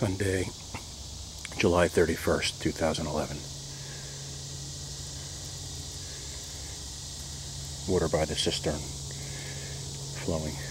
Sunday, July 31st, 2011. Water by the cistern flowing.